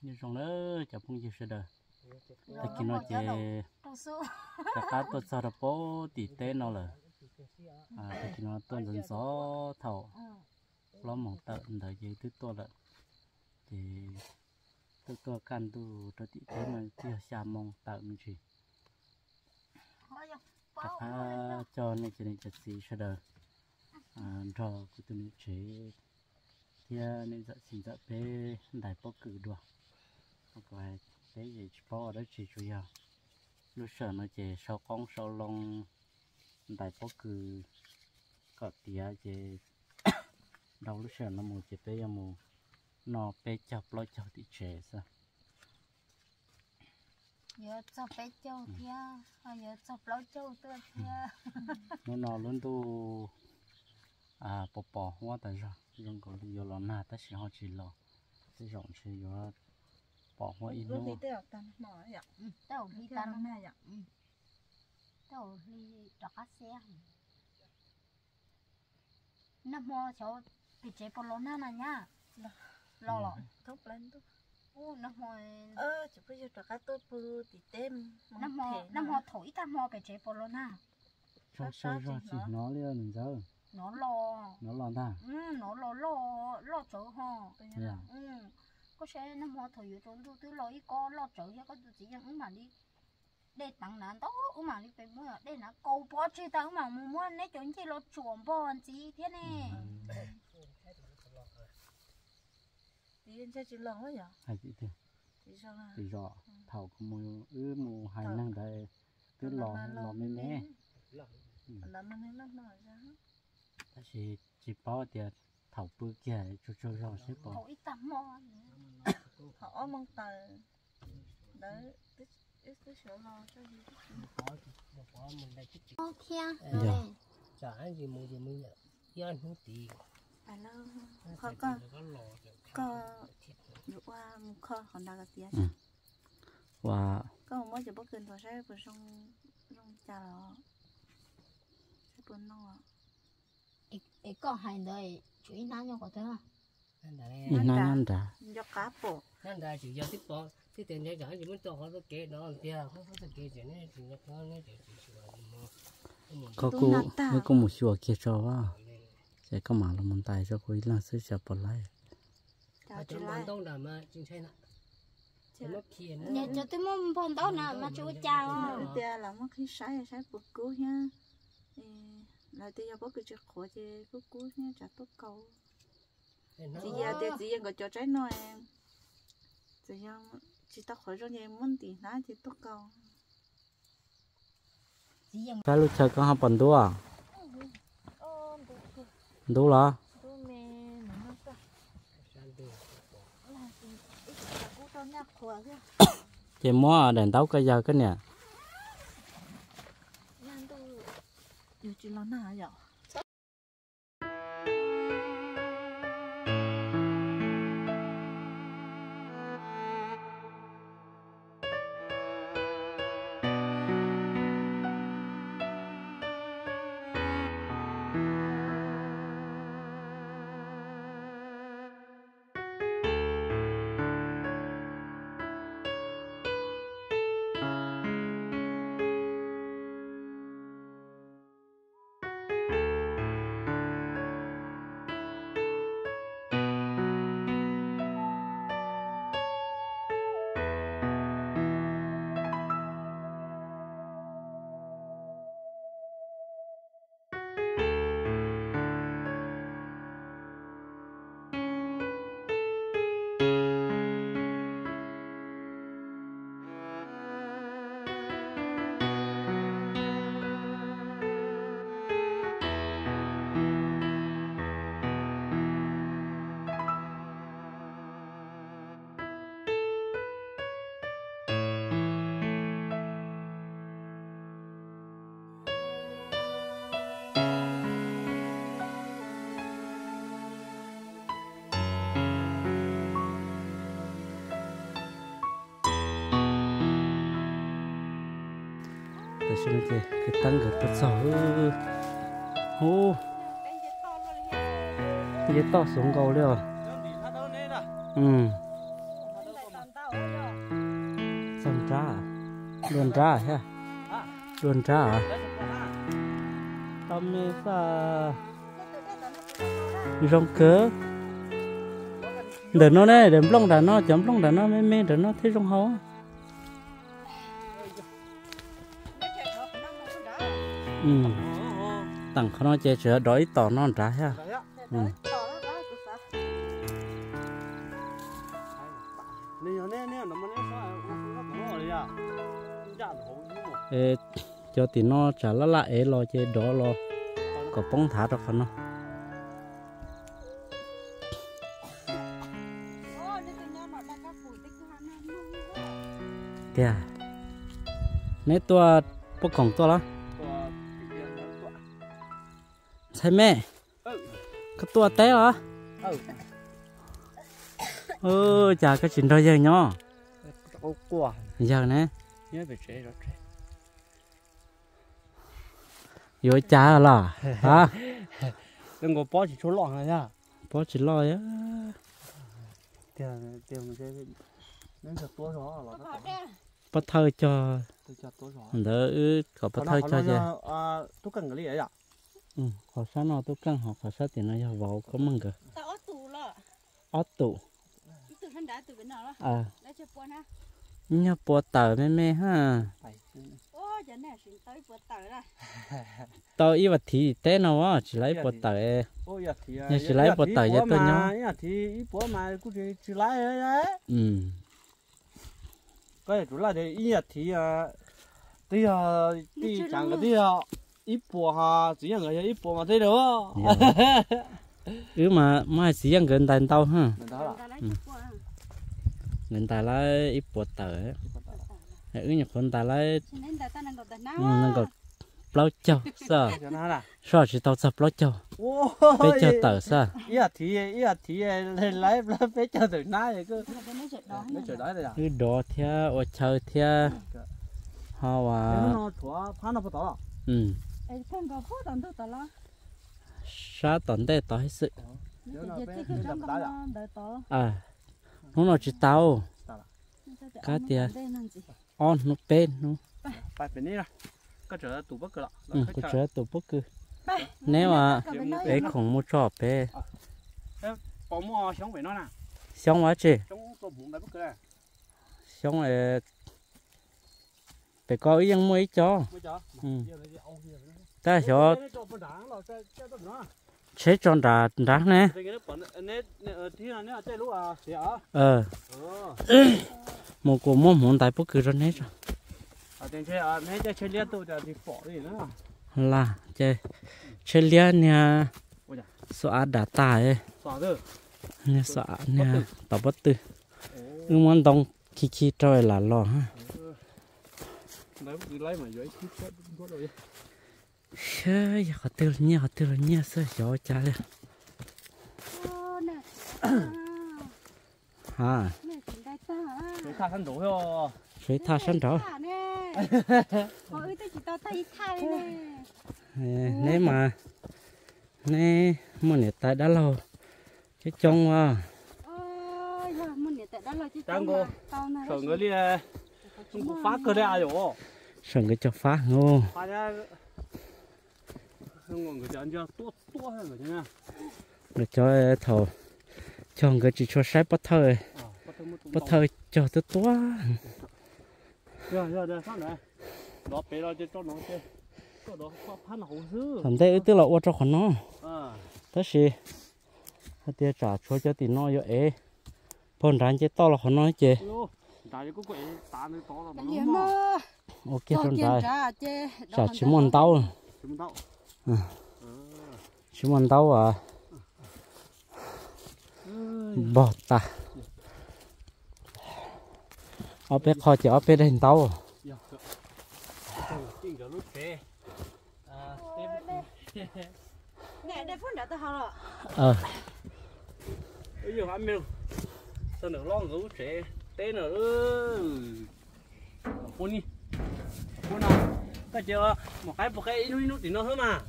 như trong đó chả phong gì sẽ đời. Rồi, khi nó chỉ cả cá tôi sao được bố tỷ tế nó là à tại khi nó tuần dần gió thầu Ừ. lo mỏng tận đời gì thứ tôi là thì tôi có căn tu tôi tỷ tế mà chưa xa mong tận mình chỉ rồi, phá rồi. cho nên chỉ nên chặt gì sẽ đời. À cho của tôi nên chế thì nên dạ xin dạ bé đại bố cử đùa là cái gì bố đó chỉ chủ yếu lúc sợ nó chỉ sau con sau lông. Đại bố cử có tía chỉ đầu lúc sợ nó mua chỉ bé mua nó bé chọc lo chọc thì chế sao? Giờ cho bé châu thia, à, giờ cho lão châu tôi thia. nó nó luôn tu à bỏ bỏ hoa tại sao dùng lý do là na ta chỉ họ chỉ lo. Cái rộng bỏ hoa ít lúc nữa thì tiêu tan mỏ vậy. Ừ, tao đi tan mẹ vậy. Tao đi đọc cá xe. Nó mua chỗ bị chế polo na nè nhá. Lo lo. thúc lên thúc. Ô, nó mua ơ chỉ bây giờ cả tôi bự thì tem nó mua nó mua thổi ta mua bị chế na. cho Sao cho cho thì chỉ nó- nó liền mình giờ Nó lo. nó lo ta. Ừ, nó lo lo lo chỗ ho. à Ừ. Có xe nó mua thổi ở trong tôi tôi ý có lo chỗ cho có tôi chỉ rằng ứng mà đi. Để tặng nạn đó ứng mà đi về mua để nó câu bó chứ tặng mà mua mua nấy chỗ chỉ lo chuồng bó anh chị thế này. thì anh sẽ chỉ lo vậy? Hay chị thì thì rõ thầu có mua ư mua hai Thầu. năng đây cứ lo lo mấy mé làm mình nó nói ra ta chỉ chỉ bỏ tiền thầu bữa kia cho cho rõ sẽ bỏ. Thổi ta mua. Họ mong tờ đấy thia. Dạ. chả gì mua gì mua nhở dân không tì à lo khó có có vừa qua khó còn đang cái tiền và có một món chỉ bất cần thôi sẽ bữa xong xong cha lo sẽ bữa nó Ê có hai đời chú ý nói nhau có thế à? Cho cá bộ nên là chỉ giờ tiếp bỏ thì tiền nhà chả gì muốn cho họ nó kể đó thì không có thể kể nữa thì nó có nó chỉ chỉ chỉ có Tôi cô nếu có một số kia cho vào sẽ có mà là một tài cho cô là sẽ sẽ bỏ lại. Lại ban đông là mà chính xác nè. Thì nó kia nó Nhà cho tôi muốn phong đó nè mà chú chào. à. tia là mất khi sai sai bực cú nha là tia bố cứ chuyện khó chứ bực cú nha chả tốt cầu nó chị giờ tia chị giờ có cho trái nói em. Chị giờ chị ta khỏi cho em muốn tiền thì tốt cầu Chỉ dừng cái lúc chơi có học bắn đua à? Đua là? nó chị chị mua đèn tấu cái giờ cái nè. Chị lo nào vậy sinh cái cái tăng cái tất sở ô. Cái to xuống cầu đấy à ừ. Sầm trà. Luồn trà ha luồn trà à sa. Rong cớ. Để nó này để lông đàn nó, chấm lông đàn nó, mê mê để nó, thấy rong hấu. Ừ. Tặng nó chơi chữa đói tỏ non ra ha. Đấy á. Ừ. Nè nè nè nó mà nè sao nó nó rồi à? Dạ hổ như một Ê, cho thì nó trả lá lại lo chơi đó lo. Có bóng thả được không nó. Kìa nãy tua bốc cổng tua lắm. của sai mẹ? Ừ. Cái tua té hả? Ừ. Ừ chả cái chuyện đó giờ nhỏ. Ô quả giờ nè. Nhớ về chế rồi chế vô cha là hả? Đừng có bỏ chỉ số lỏng này nha. Bố chỉ lo á. Tiền tiền mình chơi nên là tua gió là nó bố thơ cho. Chặt tua gió. Đỡ có bố thơ cho chứ à tôi cần cái gì ấy à ừ có sao nó tôi căng họ có sao thì nó giờ vào có mừng cơ tao ở tù lợ ót tụ tù thân đã tù bên nào đó. À. Lấy cho buồn ha. Nhớ bố tờ mê mê ha. Ô giờ này xin tới buồn tờ ra tao ý vật thì té nào á chỉ lấy bố tờ Nhà chỉ lấy bột tỏi cho tôi nhớ. nhà thì bữa mà cũng chỉ chỉ lấy đấy ừ. Cái chủ là để ít thì à thì à chẳng cái thì à ít bữa ha chỉ là người ít bữa mà thế đâu ừ mà mai chỉ ăn gần tay tao ha. Gần tay lấy ít bố tờ ừ nhật con tay ừ nào nó còn bao châu sao sao chỉ tao sắp bao châu ô bây giờ tờ sao? Ít thì ít thì lấy lấy bé cho từ nãy cứ. Rồi à? Ừ đó theo ở chơi họ nếu và nó thua phá nó bắt đầu ừ Có tao đâu tao lo sao tận đây tao hết sự. Nếu nó giờ bé thì nó cứ trong đập đá à? tao à nó nói chỉ tao Cá tiền. on nó bên nó. Phải bên này là cái chỗ tủ bất cứ là ừ có chơi tụ bất cứ nếu mà ấy không mua trò bé có mua sống về nó nè xong quá chị. Có xong rồi phải có ý ăn mấy cho. Mới cho. Ừ cái ta cho chế tròn đá đá nè. Ờ. Một của mua muốn tại bất cứ rồi hết rồi. Nè là chế chế lia nha xóa đá tài ấy xóa nha xóa nha tao bất tư. Nhưng muốn đông khi khi trời là lo ha. lấy mà dưới chơi họ tiêu nha họ tiêu nha lên ô nè ha nè chuyện đây ta hả cái tha thân đủ rồi suy tha sân đó Thả nè tao thấy thay nè. Nếu mà. Nè mà nè tại đã lâu cái trong à. Đang cô. sợ người đi không có phá cơ ra rồi sợ cái cho phá ngô phá ra không có người chọn cho tốt tốt hơn rồi nha để cho thầu cho người chỉ cho sai bắt một bắt thơ cho tôi tua thằng đây tức là ô cho khoản nó à là hắn tia trả cho cho thì nó ế bọn rắn chế to là khoản nó chế gì ok kiên đây trả chê trả chỉ muốn tao chúng muốn tao à bỏ ta ở bên kho chỉ ở bên đây dạ à rồi ờ bây giờ ăn miếng sao nó lo ngủ trẻ té nó phun đi phun nào cái chưa một cái một cái ít ít thì nó hơn mà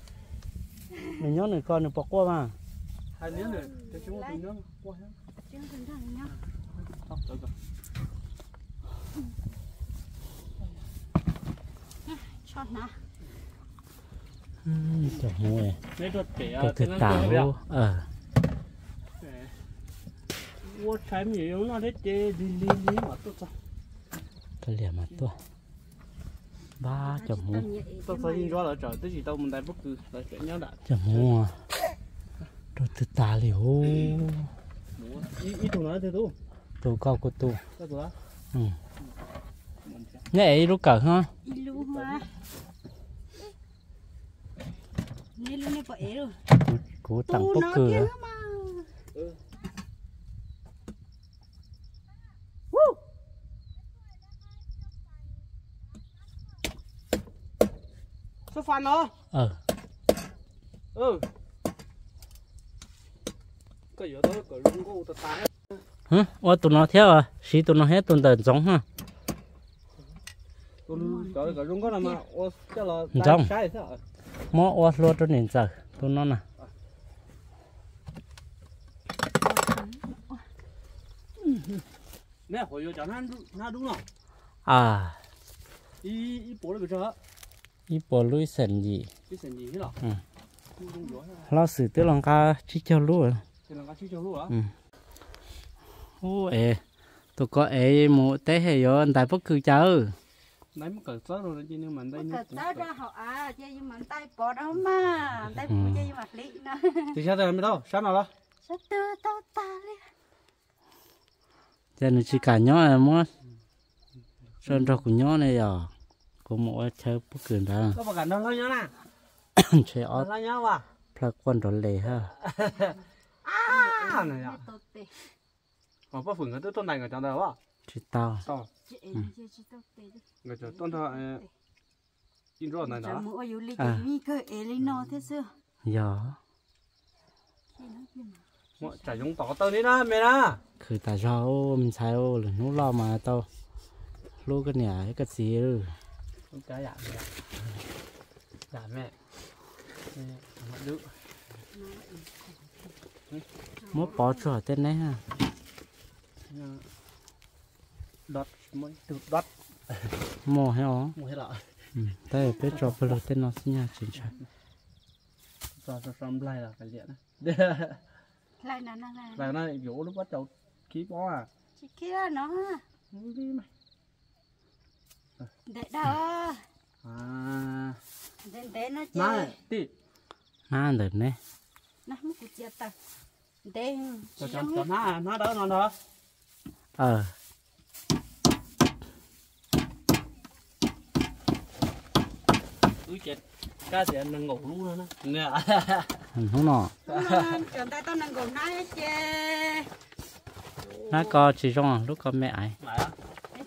mình nhớ này con được bọc qua mà. Hai miếng này cho chúng mình nhớ qua nhá. Chúng mình thằng nhá không được rồi. Chọn nào trời ơi. Tôi thật tạo ờ. Tôi liềm mà tôi ba chả mua. Tôi phải nhìn rõ là trời, tới chỉ tao mình đại bất cứ là chuyện nhớ đã chả mua à? tôi tự ta liều. Ít ít tôi nữa thì tu tôi cao của tôi. Ừ. Nhé ấy lúc cỡ ha. Lúc mà. Nên lúc này bỏ ấy rồi. Cố tặng bất cứ nó sao phản nó. Ờ. Ừ. Cái giờ đó cái rung cô ta tái hả ô tụi nó theo à? Xí tụi nó hết tụi tờ giống ha? Sao mó ô lúa cho nên giờ. Tụi nó nè. Nè hồi giờ chẳng hắn hắn đúng không? À. Ý ý bố là cái gì sần gì cái gì gì thế nào? Ừ. không đúng rồi lo xử tới lòng ca chỉ cho lúa. Thì là cái chi cho luôn á ừ. Ô ê tụi có ê một té hay yo anh tại bất cứ cháu nãy mới cởi sớ rồi chứ nhưng mà đây thật ra ra họ à chơi nhưng mà tay bỏ đâu mà tay Ừ. bỏ chơi nhưng mà lý nó thì sao đây mới đâu? Sao nào đó. Sao đưa tao ta đi. Cho nên chỉ cả nhỏ là mất sơn trò của nhỏ này giờ của mỗi chơi bất cứ đó có bà cảnh đâu nhá nè chơi ót Là nhá bà plug quan đó lề ha à này à tao tê mà có phừng cái tôi tôn này ở trong đó à chỉ tao sao chị chị chị tao tê đi người cho tôn thọ in rồi này Trời đó mua yêu lý À. cái mi cơ ế lý nó thế xưa giờ mọi chả dùng tỏ tao đi đó mẹ đóคือตาเช้ามันใช้หรือนู้รอมาเต้าลูกกันเนี่ยไอ้กระสีหรือ những cái giảm giảm giảm mẹ. Mất đứa. Mốt bỏ trở tên đấy ha. Đọt mới từ đọt. Mồ hay ó? Mồ hay lọ. Đây biết cho phải là tên nó sinh nhà chính xác cho cho xong lại là cái gì đấy lại nó nó lại nó vỗ lúc bắt đầu ký bó à. Kia nó ha. Đấy đó. À. Đến đấy nó chơi. Nà, tí. Nà được nè. Nà mất cuộc chết ta. đến Cho cho nó nà, nà đó nó đó. Ờ. Úi chết. Cá sẽ nâng ngủ luôn đó. Nè. Không nọ. Chúng ta tao nâng ngủ nãy chơi Nãy có chỉ trong lúc con mẹ ấy.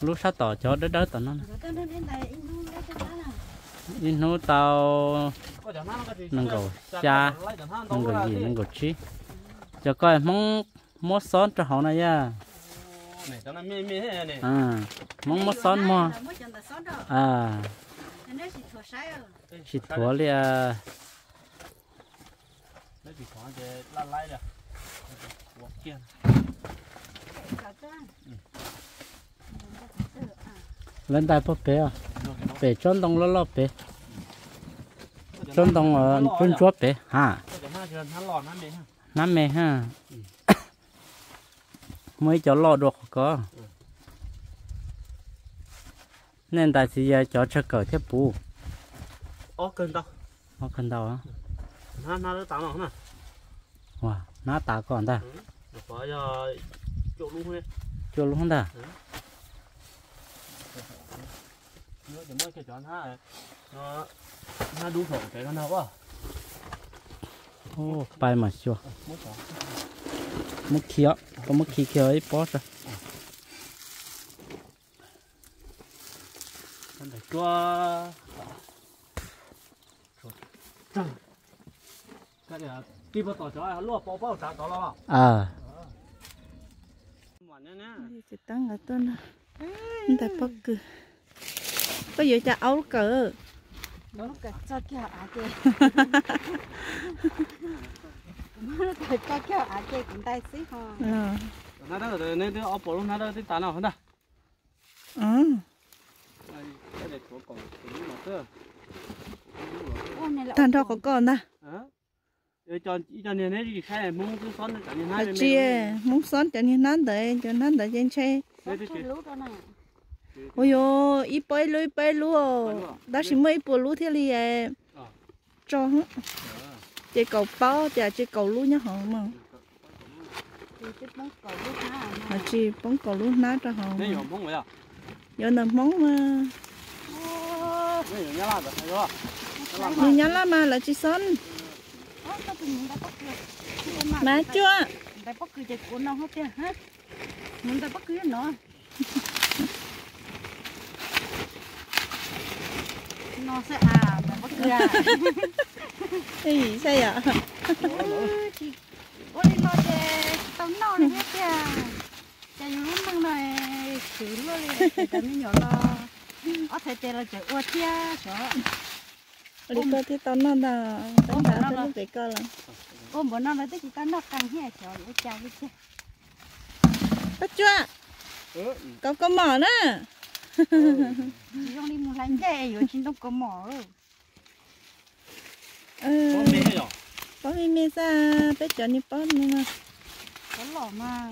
lúc sát tỏ cho đất đất tỏ nó. In nó tàu nâng cầu cha, nâng cầu gì, nâng cầu chi. Cho coi, mong, mốt son cho họ này ya à mong mốt son mà à. Chỉ thua liền à. Hãy subscribe cho kênh Ghiền Mì Gõ Để không bỏ lỡ những video hấp dẫn lên tay bắp bé à? Bé chôn đông lo lo bé chôn đông ở chôn chúa bé ha năm mẹ ha. Mới cho lo được có. Nên tại gì ờ, cho chắc cỡ thiết bù. Ó cần đâu ó cần đâu á? Nó nó đã tạo nó nè wow nó tạo còn ta? Ừ. cho chỗ luôn đi chỗ luôn ta nó chỉ mới cái chọn ha nó nó đủ khổ cái con nào quá โอ้ไปมาชัว mới chọn มุกเขียวก็มุกขี้เขียวไอ้ป๊อตอะ con để cho cái này đi vào tàu cho ai lúa bao bao trả tàu lo ờ mà nè nè chỉ tăng ở tuần à tại bốc cứ có giờ cho áo cờ nó cái cho kia à kia nó cái cho kia à kia cũng tay xí ho ờ. Nó đó rồi nên cái ốp luôn nó đó. Cái tàn nào hơn đó ờ còn là thằng đó có hả rồi cho cho nên đi khai muốn cứ cả như à hai chia muốn xón cho nên nán đợi cho nán đợi trên xe đó này ôi yo ít bay lưới bay lúa đó chỉ mấy bộ lúa thế li à cho hết. Chỉ cầu bao chỉ chỉ cầu lúa nhá họ mà. Thì mà chỉ bóng cầu lúa ná cho họ này mà dùng bông vậy à? Giờ nằm móng mà này dùng nhá lắm mà. là chỉ bắt cười. mà chưa? Đá bắt cười chạy cuốn nó hết chưa hết. Muốn đá bắt cười nó. Nó sẽ à, đá bắt cười à. Ê, sao vậy? Chị ôi lo để tao nó này hết chưa. Chạy lúc măng này xử luôn tao mới nhỏ lo. Ở thể chạy là chạy ua tia, chỗ. Đi coi thì tao nó là đã tao lúc để coi là Ôm bữa nó nói tới chị tao nó căng hết chỗ, ua chào đi chứ. bắt chưa? ừ Có có mỏ nè. Chị không đi mua lánh dê, rồi chị đâu có mỏ đâu. Ừ, có mấy rồi có mi ra bé cho ni bón nữa mà. Có lỏ mà.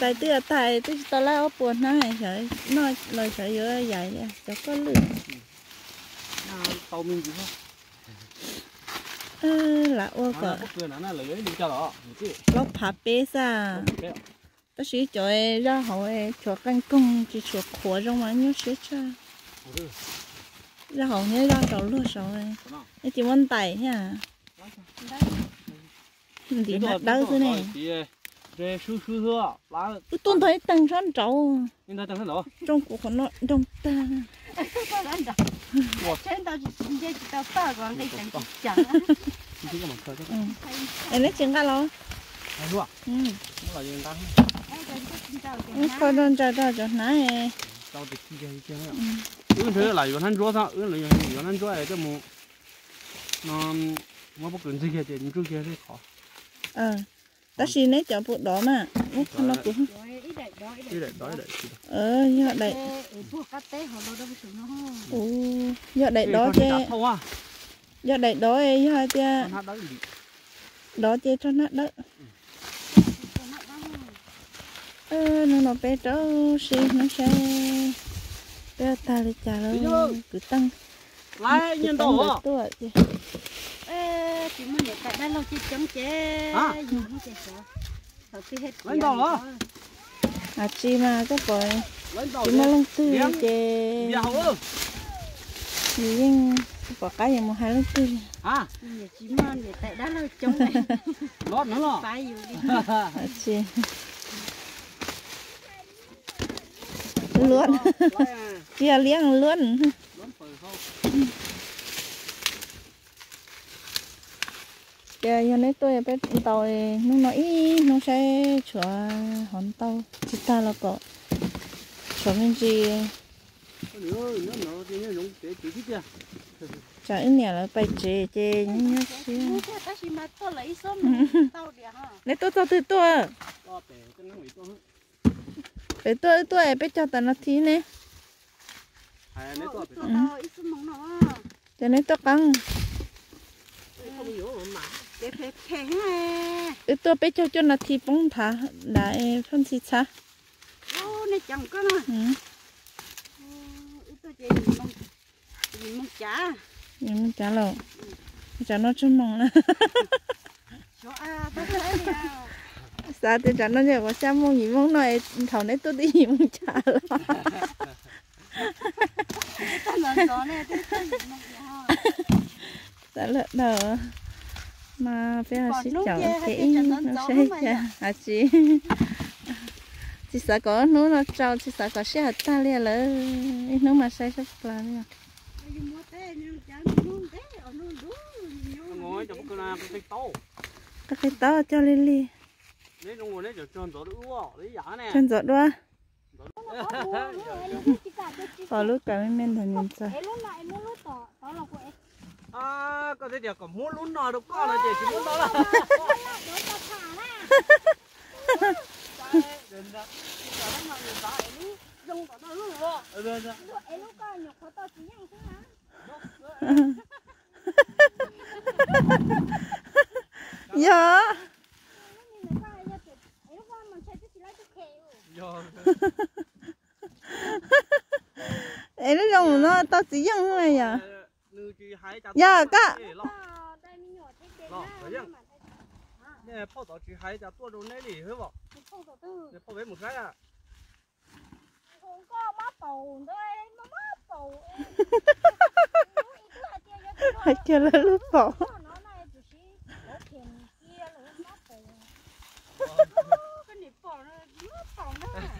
Tại tư tại tư tao lại ở buồn này trời, nó lời trời giữa vậy, cho có lửa. tàu mình gì không Ừ, là ô nó cỡ, đi lóc phá bê ra. Cái Tao sĩ cho em ra em cho canh cung chỉ cho khổ trong mà nhớ sẽ cha. Ra hậu nhớ ra đầu lúa rồi. Em chỉ muốn tẩy ha. Thì nó đau thế này. để su su thưa lá Tôi thấy tăng sẵn trâu nhưng ta chẳng thấy đâu trong cuộc của nó trong ta. Rồi. Ừ. Em lấy chừng cả lo. luôn Ừ. tao Coi đơn cho cho cho nãy. tàu thì cái chi cái ừ thế là yuan han chúa sao ừ là yuan han chúa ấy cái mu nó bất cứ gì cái gì trước kia thì khó Ờ. Ta xin lấy cho bộ đó mà. Út nó cũng. Đi để đói để Ờ, nó không. Ồ, giờ đây đó chứ. à Giờ đây đó ấy giờ chứ. Đó chứ cho nó đỡ. Cho nó đó không. Ờ, nó nó bé đó xí nó xe Bé ta đi trả lời. Cứ tăng. lại nhân tăng đồ tuổi chứ. Ê, chị muốn để tại đây lâu chị chống chế. Hả? Gì không sợ. Sợ cái hết. Lấy đồ? À chi mà các bồi. lên tàu Chị mà lông tư Điếm. chê. giàu Chị nhưng. Bỏ cái gì mà hai lông tư. à Nhà chị man để tại đó lâu chống này. lót nữa lo phải Phải อยู่ đi. À chi. Luôn. Chia liếng luôn. Giờ giờ này tôi biết tàu nó nói nó sẽ chữa hòn tàu chúng ta là có chữa mình gì kia chả ít nhà là phải chế chế nhá tôi lấy số tao đi ha. lấy tôi tôi tôi tôi phải tôi tôi biết cho tao nó tí nè tao mong nó. cho nên tôi căng. Ít tôi biết cho cho nó thì bông thả đại phân xịt xa. Ô, này chẳng có mà. ừ. Ít tôi chỉ mong. Nhìn mong chả. mình trả lời trả nó chân mong nè Sao thì trả nó giờ có sao mong gì mong nói thầu này tôi đi gì mong trả chả. đã lỡ đầu mà phải là lúc chọn cái nó sẽ chả à chị. Chị sợ có nó nó trâu chỉ sợ có xe hạt ta liền là nó mà sai sắp là nào cái ta to. Cho lên chân giọt đua có lúc cả mấy men thần nhân sao à có thể được có muốn luôn nào được con là chỉ muốn đó là dạ ấy nó dùng nó tao chỉ dân này à dạ cả nè泡澡去海家做着那里是不？那泡为木山啊？ hay chưa là lúc bỏ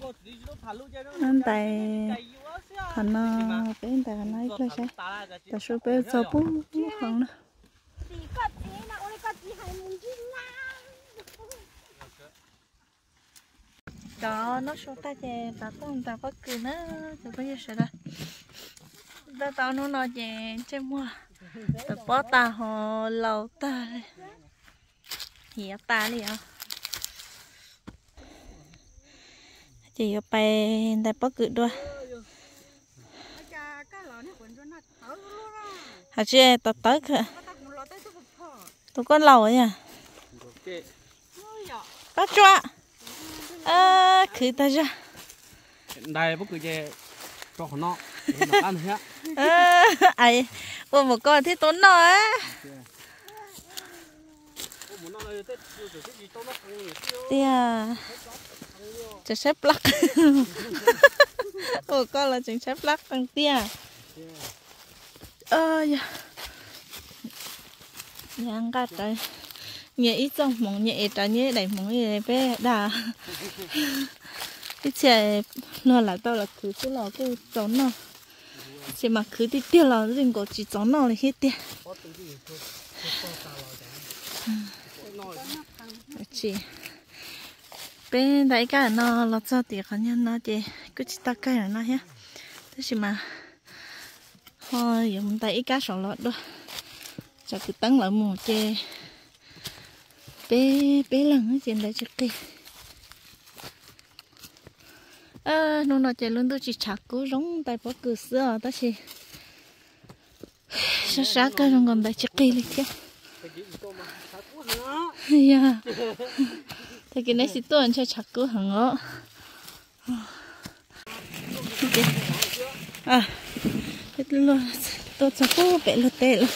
anh tài, xí nó bé anh tài thành nó bên tại nó ít là sao tại số bé số bú không nữa Đó, nó số ta chè ta cũng ta có cứ nó thì bây giờ sẽ đó. ta tao nó nói chè chơi mua bỏ ta họ lâu ta hiểu ta đi à chỉ có bay ta bất cứ đua. Hả chị ta tới kìa tụi con lâu à bắt chua à khử ta ra. Đây bất cứ gì cho nó ăn hết. Ai ôi một con thì tốn nó á. Tia chỉ xếp lắc. Ôi con là chỉ xếp lắc bằng tia. Ơi, dạ nhang gạt đây nhẹ ít trong mong nhẹ trời nhẹ đẩy mong nhẹ bé đà. Cái trẻ nó là tao là cứ cái lò cái trốn nào xem mà cứ đi tiêu là rừng có chỉ giống nó là hết tiền chị bên đại cái nó lọt ra thì khó nhân nó chị cứ chỉ ta cái nó nhé thế chỉ mà thôi dùng đại cái sổ lọt đó cho cứ tăng lại một chê bé bé lần ở trên đấy trước kia nó nói chơi luôn tôi chỉ chặt cố giống tại bỏ cửa xưa đó chỉ sao sao cái trong còn tay trước kỳ lịch chứ yeah. thì cái này chỉ tôi anh chơi chặt cố hàng ngõ à cái luôn tôi chặt cố bé lột tệ luôn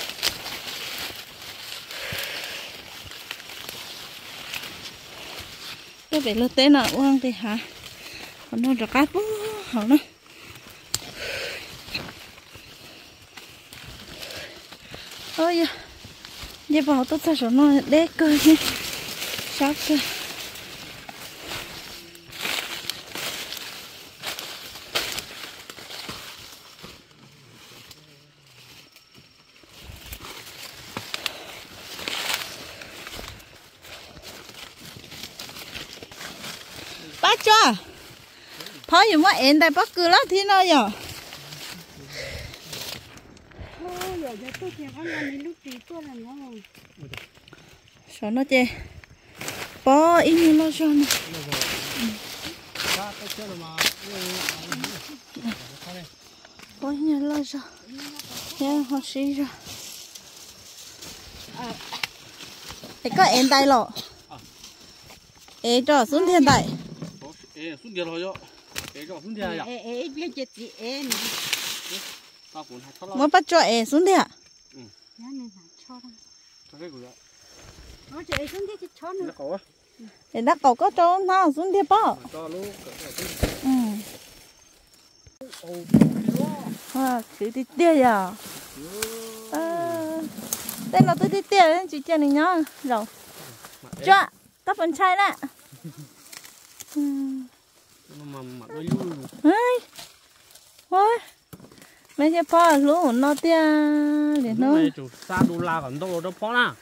cái bé lột tệ nào uang thì hả nó rất cá bú nó ôi giờ giờ bảo tôi sao nó đế cơ chứ sát cơ bác cho thôi dùng mà em đây bắt cứ lát thì nó giờ sao nó chê. Bỏ ít như nó cho nó. Bỏ ít như nó cho. Nha họ xí ra thì có em đây lọ em cho xuống thiên đại em xuống địa rồi muốn bắt cho em xuống thế có để đã cầu có cho nó xuống thiên bao à cứ đi à à đây là tôi đi nên chị chơi này nhá. Rồi. Cho tao phần trai nè ừ mà mà mấy cái bao lú nó tia để nó. chủ sa đu la còn đâu đâu phó na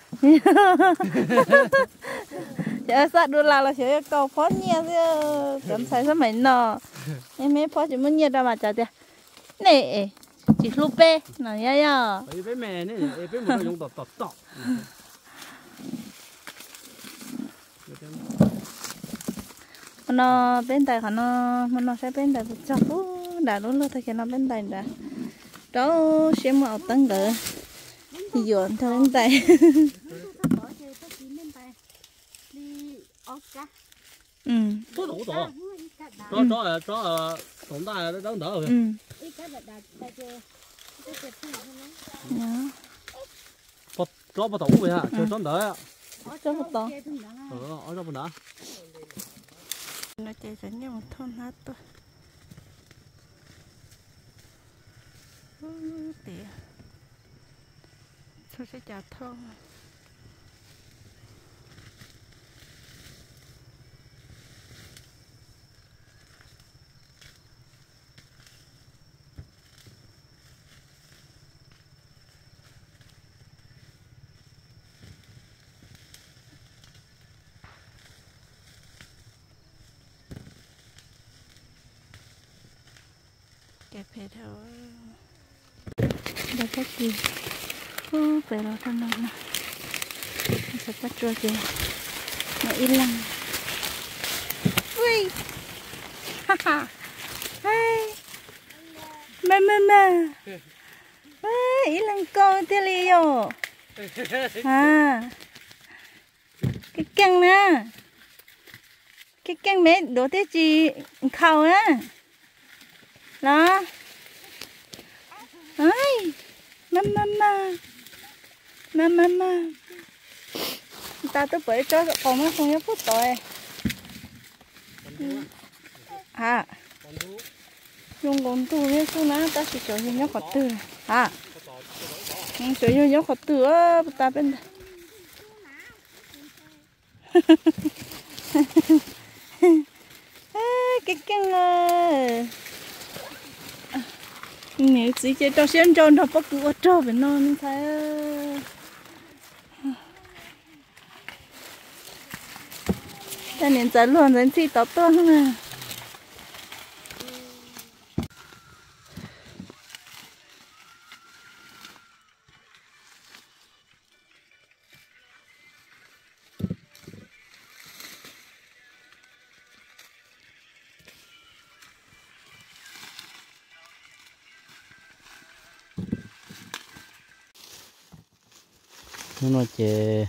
giờ sao đô la là sẽ cầu phó nhia chứ cần sai sao mấy nọ. Em mấy phó chỉ muốn nhia đâu mà chả tiệt này chỉ lúc bê nó ya ya ấy với mẹ ấy với một cái dùng tọt tọt tọt nó bên tay nó mà nó sẽ bên tay một chọc đã luôn luôn thấy nó bên tay đã. Đó sẽ mạo tăng đỡ dọn theo bên tay ừ. Tốt đủ đá cho cho cho tổng đại nó đỡ đỡ rồi. Ừ. Cho bắt tổng vậy hả? Cho cho đỡ. Cho một to chơi thêm nữa ờ ở đâu đỡ nó chạy dẫn nhau một thôn hát tôi tỉa tôi sẽ trả thôn kẹp hết thôi đây có gì ô về đó thân nó sẽ bắt cho kìa. Nó im lặng. Ui. Ha ha. Hey. Mẹ mẹ mẹ. Ui im lặng con tiêu li yo. À. Cái căng nè. Cái căng mẹ đổ thế chị khâu á đó. Ai mama mama mama mama ta tôi bởi cho còn nó không nhớ phút rồi. Ừ. À. Dùng gồm tu hết su ná ta chỉ cho nhớ khó tư à. Cho nhớ nhớ khó tư á ta bên đây. Cái căng ơi nếu chỉ chơi cho xem cho nó bắt cứ cho về nó mình thấy ta nên trả luôn đến chỉ tao to hơn à? Nhưng mà chế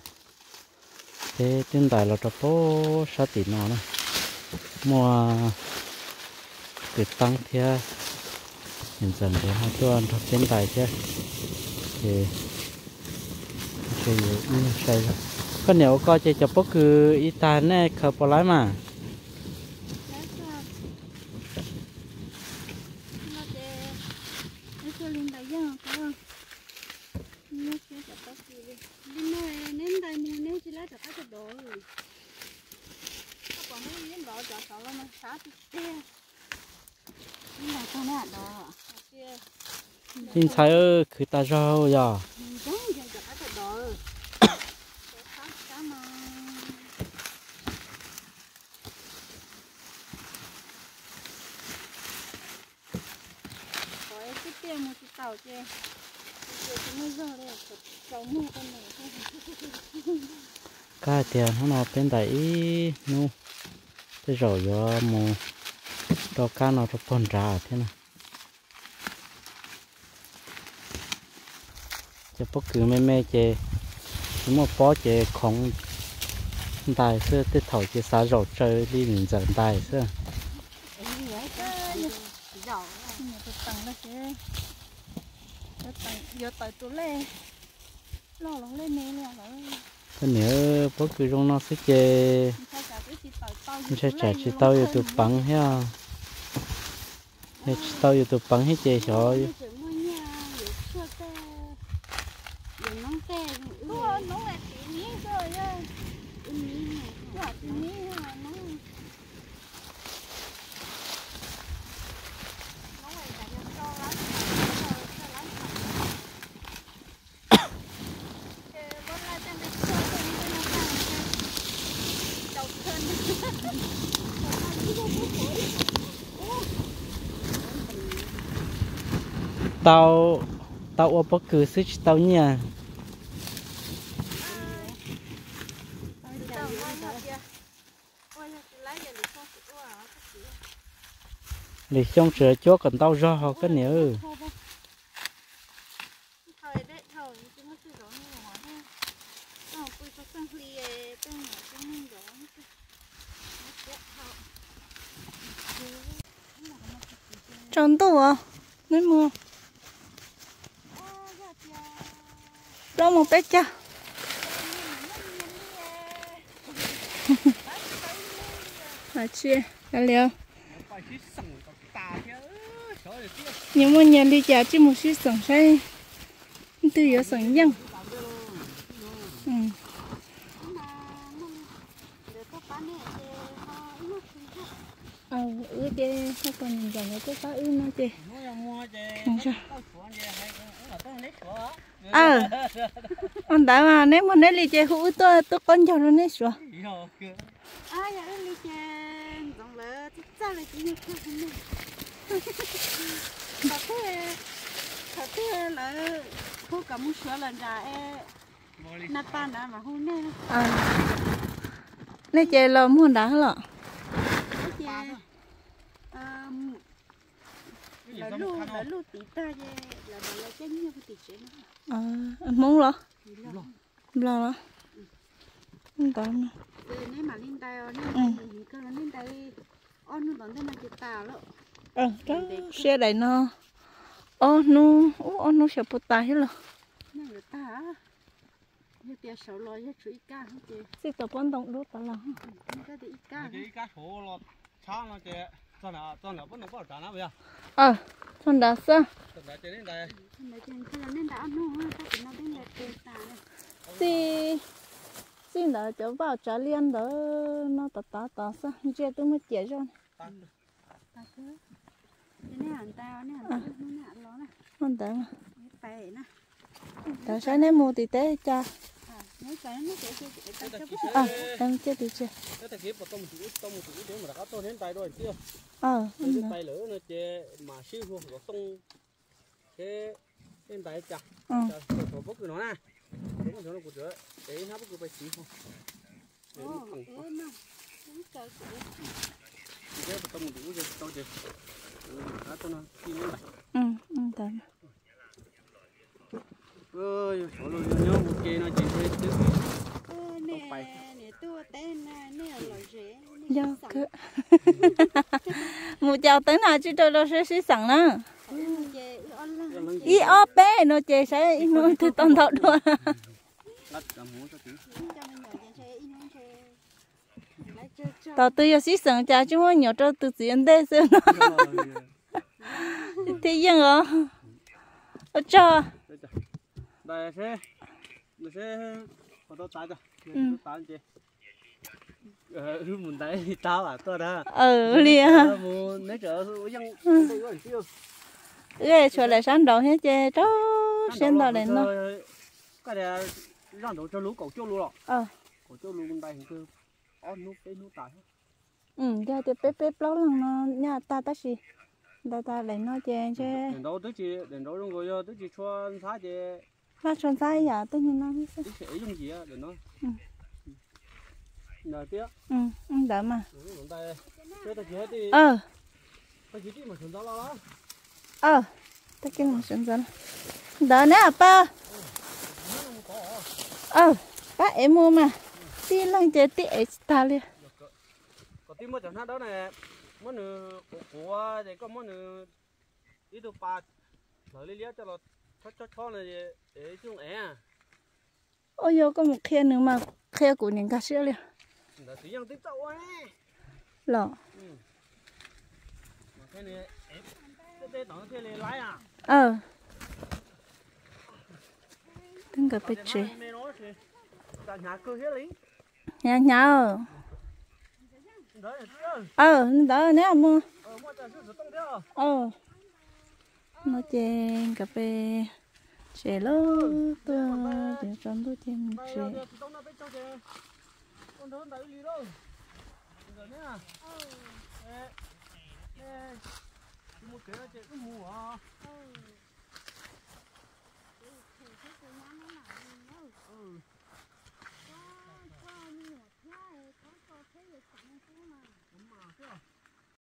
thế trên tài là cho bố sát tỷ nó nè mua từ tăng theo hiện dần để hai tuần cho trên tài chứ. Thì chơi như chơi. Rồi con nhiều coi chơi cho bố cứ ít ta nè khờ bỏ lái mà nó chơi nó chơi lên đại dương có không nó chơi cả tóc gì đi đi nơi nên đại mù nên chỉ lấy được cái đồ rồi các bạn đó cho cháu nó sát xe nhưng mà con này đó. Kia. Xin thấy ơi cứ ta rau giờ. Đồ sát cá có tiền tàu nó nó bên đài nu thế rồi giờ mù cho cá nó cho con ra thế nào? Cho bất cứ mẹ mẹ chê nhưng mà bó chê không đại xưa tết thổi chê xá rổ chơi, đi mình dẫn đại xưa. Giỏi nhà tôi tặng tôi tặng giờ tại tôi lên lo lắng cứ trong nó sẽ chê mình sẽ trả chỉ tao yêu tụ bằng ha hết tao yêu tụ bằng hết chế rồi. Đúng rồi nó là chỉ nhí rồi. Á quả chỉ nhí là nó tao tao ở bắc cứ sức tao nha à. để trong sửa cho cần tao ra họ cái nữa thời đấy thời chúng nó tự đó như hóa ha ờ tôi có sang ly tôi nhỏ tôi nên đó trong tủ à nên mua ra một bé cha là chia cái liều nhưng mà nhà đi chợ chỉ một chút sẵn say. Từ giờ sẵn nhân ừ. ờ ư chê sao còn nhìn dòng cái có ư nó chê không sao. Ờ. Ông đã mà nếu mà nếu đi chê hữu tôi tôi con cho nó nấy rồi à giờ đi chơi là sao lại chỉ như thế này thật thế thật thế là cô cả muốn sửa lần ra e. Nát tan đã mà không nên. Ờ nấy chê lo muốn đá lọ cái gì là lu là lu tí ta về là là là cái như cái tí chế nó ờ muốn lo lo lo không tao nữa Giờ nếu mà Ừ. thì nó đón tên là chụp tàu đó ờ đó xe đầy nó ô nu ô ô nu sợ bột tay hết rồi. Nên người ta như tia sầu lo như chuối cá hết chị? Xích tập quan động đốt tao lòng cái tí cá cái cá số nó chán nó chế cho nó cho nó vẫn nó có trả nó bây giờ. Ờ con đã sao cho nó chế đến đây. Mà trên cơ là nên đã ăn nó ta chỉ nó đến là tiền tà này thì xin đã cho vào trả liền đó nó tạt tạt tạt sao chưa tôi mới chết rồi thế này hẳn tao tao nè. Con đã sáng nay mua thì té à cái sẽ sẽ sẽ cho ờ em chết thì chết cái thế mà đã có tôi đến tay chưa ờ cái tay lửa nó chế mà siêu luôn rồi tông cái đến tay chặt ừ. Cho bốc nó nè đúng rồi nó cũng được để nó bốc cái chỉ không để Ồ, nó thẳng ơ cũng cũng cái nó nó nó ừ ừ đã ơi chỗ luôn nhớ một kia nó chỉ thấy chứ ơ nè nè chào tới nào chứ tôi đâu sẽ xí sẵn nữa về on bé, nó chơi sẽ nó thì tôn thọ đùa. lát cả muốn cho tí cho mình nhỏ dần sẽ in nó sẽ lấy cho cho tao tôi giờ xí sẵn cha chúng nó nhỏ cho từ tiền đây xem nó thì dân ở ở cho đây sẽ mình sẽ có tôi tái cho Ừ. tôi tái ờ mình đấy tao à tôi đó ờ liền muốn nếu chờ dân đây ghê cho lại sáng đầu hết chơi đó xem tao đến nó cái này 让 đầu cho lú cổ cho lú rồi ờ cổ cho lú bên đây thì cứ tài ừ giờ thì bếp bếp lâu lần nó nhà ta ta gì ta ta lại nó chơi chơi đến đâu tới chị? Đến đâu rồi tới chị cho phá chị. Nó tròn sai à? Tự nhiên nó tới chị dùng gì á? Để nó Ừ. nợ tiếc ừ ừ đỡ mà. Hết đi. Ờ. Ta đi mà lo lắm. Ờ. Ta kêu một sân dân đỡ nè à ba ờ. Ba em mua mà đi lần chơi tí ấy ta liền có tí mất chẳng hạn đó này mất nửa của của thì có mất nửa ít đồ ba rồi lấy liếc cho nó cho cho cho này để chung é à. Ôi yo có một khe nữa mà khe của những cá sấu liền. Là tí yang tí tàu ấy. Lọ. Mà cái này cái cái tổng cái này lái à. Ờ. Đừng có bị chế mẹ nói thì ta nhà nhớ nhớ. Ờ đỡ, đó nè mua. Ờ mua ờ nó chèn cà phê. Chè lô tôi chè trong tôi chèn mày chế con mua cái nó chơi cái mù à ừ